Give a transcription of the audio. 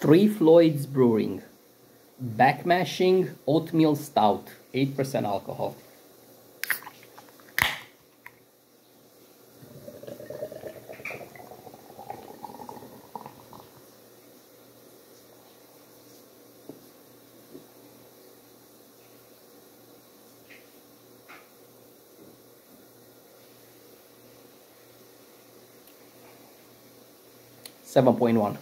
Three Floyds Brewing. Backmashing Oatmeal Stout. 8% alcohol. Seven point one.